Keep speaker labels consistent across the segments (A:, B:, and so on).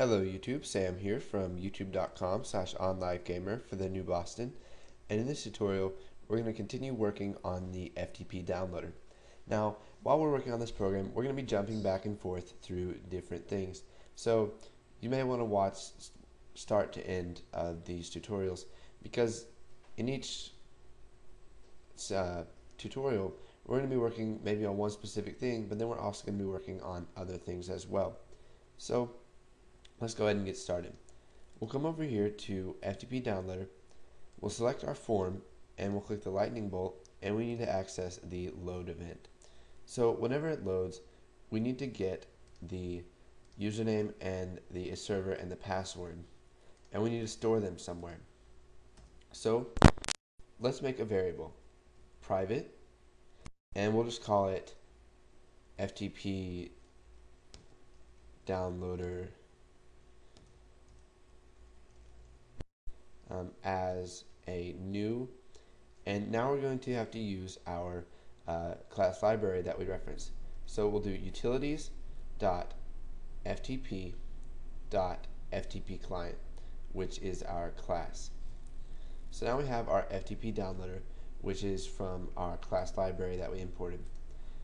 A: Hello YouTube, Sam here from youtube.com slash onlivegamer for thenewboston and in this tutorial we're going to continue working on the FTP downloader. Now while we're working on this program we're going to be jumping back and forth through different things so you may want to watch start to end of these tutorials because in each uh, tutorial we're going to be working maybe on one specific thing but then we're also going to be working on other things as well. So Let's go ahead and get started. We'll come over here to FTP Downloader. We'll select our form and we'll click the lightning bolt and we need to access the load event. So whenever it loads, we need to get the username and the server and the password and we need to store them somewhere. So let's make a variable private and we'll just call it FTP downloader um, as a new and now we're going to have to use our uh, class library that we referenced. So we'll do utilities dot ftp dot ftp client which is our class. So now we have our FTP downloader which is from our class library that we imported.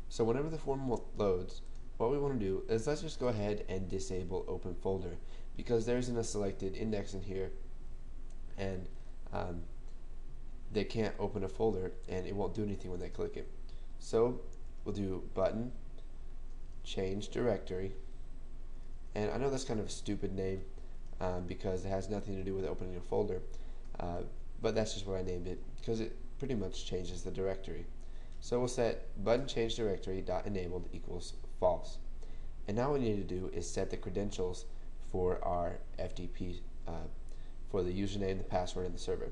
A: So whenever the form loads what we want to do is let's just go ahead and disable open folder because there isn't a selected index in here and um, they can't open a folder and it won't do anything when they click it. So we'll do button change directory and I know that's kind of a stupid name um, because it has nothing to do with opening a folder uh, but that's just what I named it because it pretty much changes the directory. So we'll set button change directory dot enabled equals false and now what we need to do is set the credentials for our FTP uh, for the username, the password, and the server.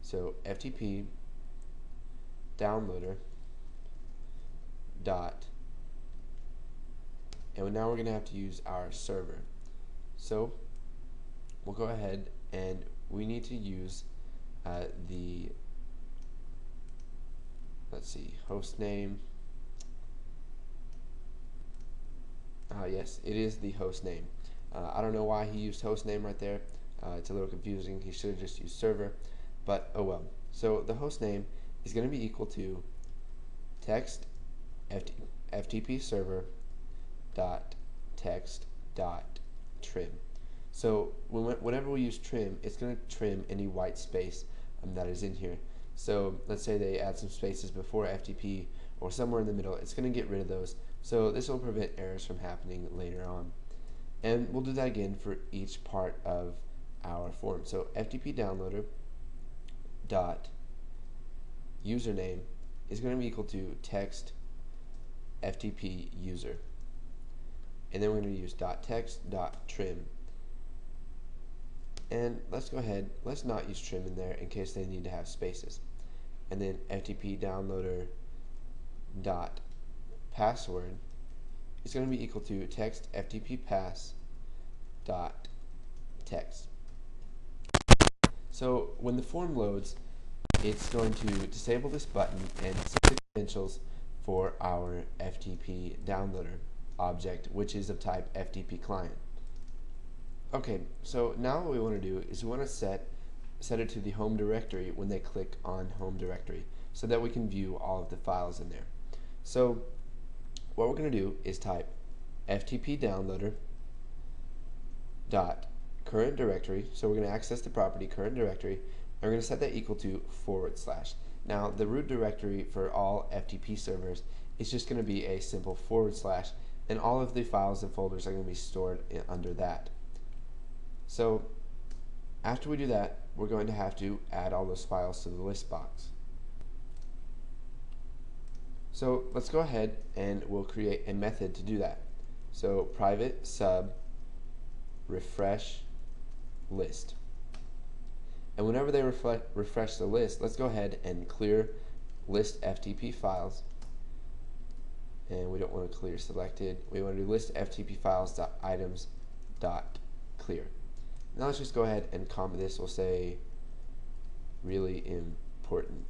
A: So FTP downloader dot and now we're going to have to use our server. So we'll go ahead and we need to use uh, the let's see host name uh, yes it is the host name uh, I don't know why he used host name right there uh, it's a little confusing. He should have just used server, but oh well. So the host name is going to be equal to text FT, FTP server dot text dot trim. So when, whenever we use trim, it's going to trim any white space um, that is in here. So let's say they add some spaces before FTP or somewhere in the middle. It's going to get rid of those. So this will prevent errors from happening later on. And we'll do that again for each part of our form. So FTP downloader dot username is going to be equal to text FTP user. And then we're going to use dot text dot trim. And let's go ahead, let's not use trim in there in case they need to have spaces. And then FTP downloader dot password is going to be equal to text FTP pass dot text. So when the form loads, it's going to disable this button and set the credentials for our FTP downloader object, which is of type FTP client. Okay, so now what we want to do is we want to set set it to the home directory when they click on home directory so that we can view all of the files in there. So what we're going to do is type FTP downloader dot current directory, so we're going to access the property current directory, and we're going to set that equal to forward slash. Now, the root directory for all FTP servers is just going to be a simple forward slash, and all of the files and folders are going to be stored under that. So, after we do that, we're going to have to add all those files to the list box. So let's go ahead and we'll create a method to do that. So private sub refresh list. And whenever they refresh the list, let's go ahead and clear list FTP files. And we don't want to clear selected. We want to do list FTP files dot items dot clear. Now let's just go ahead and comment this. We'll say really important.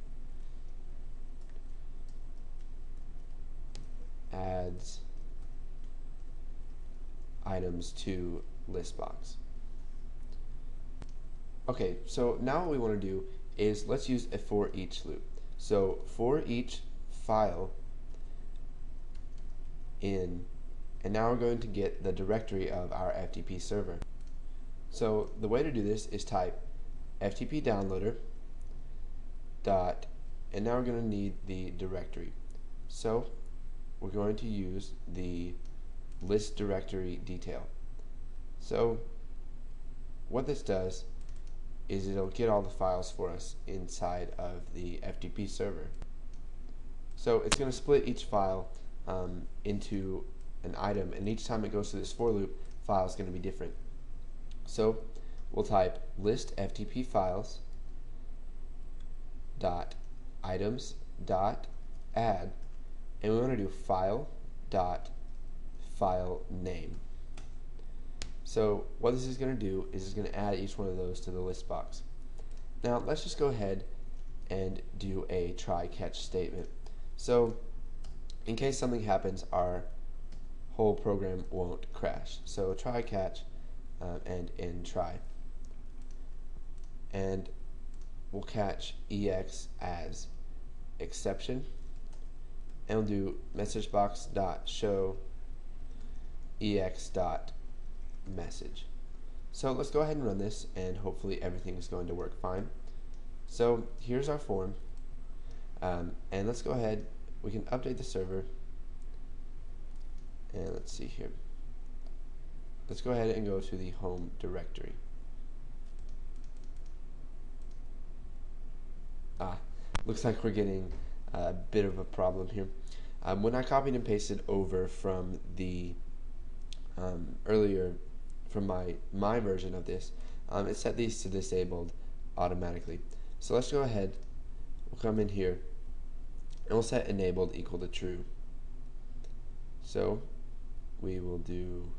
A: Adds items to list box. Okay, so now what we want to do is let's use a for each loop. So for each file in, and now we're going to get the directory of our FTP server. So the way to do this is type FTP downloader dot, and now we're going to need the directory. So we're going to use the list directory detail. So what this does is it'll get all the files for us inside of the FTP server. So it's going to split each file um, into an item and each time it goes through this for loop file is going to be different. So we'll type list FTP files dot items dot add and we want to do file dot file name. So what this is going to do is it's going to add each one of those to the list box. Now let's just go ahead and do a try catch statement. So in case something happens, our whole program won't crash. So try catch um, and in try. And we'll catch ex as exception and we'll do message box dot show ex dot message. So let's go ahead and run this and hopefully everything is going to work fine. So here's our form. Um, and let's go ahead we can update the server. And let's see here. Let's go ahead and go to the home directory. Ah looks like we're getting a bit of a problem here. Um, when I copied and pasted over from the um, earlier from my my version of this um, it set these to disabled automatically. So let's go ahead we'll come in here and we'll set enabled equal to true. So we will do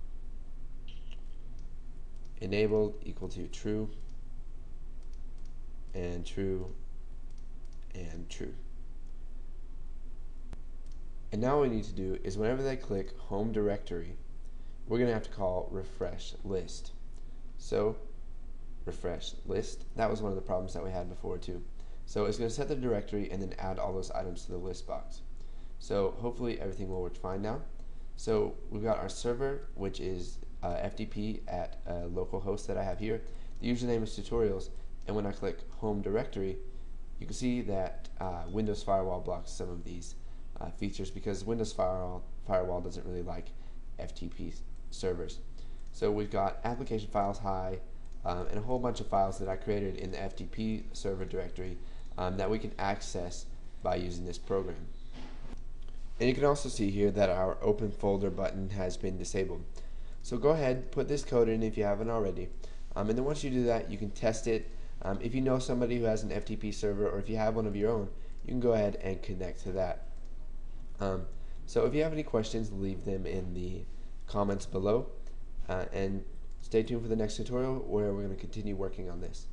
A: enabled equal to true and true and true. And now what we need to do is whenever they click home directory we're going to have to call refresh list. So refresh list, that was one of the problems that we had before too. So it's going to set the directory and then add all those items to the list box. So hopefully everything will work fine now. So we've got our server, which is uh, FTP at a local host that I have here. The username is tutorials, and when I click home directory, you can see that uh, Windows Firewall blocks some of these uh, features because Windows Firewall, Firewall doesn't really like FTP servers. So we've got application files high um, and a whole bunch of files that I created in the FTP server directory um, that we can access by using this program. And you can also see here that our open folder button has been disabled. So go ahead, put this code in if you haven't already. Um, and then once you do that, you can test it. Um, if you know somebody who has an FTP server or if you have one of your own, you can go ahead and connect to that. Um, so if you have any questions, leave them in the comments below. Uh, and stay tuned for the next tutorial where we're going to continue working on this.